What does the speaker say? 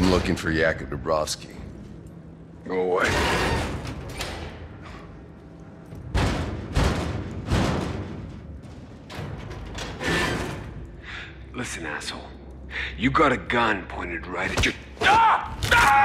I'm looking for Yakov Dubrovsky. Go away. Listen, asshole. You got a gun pointed right at your... Ah! ah!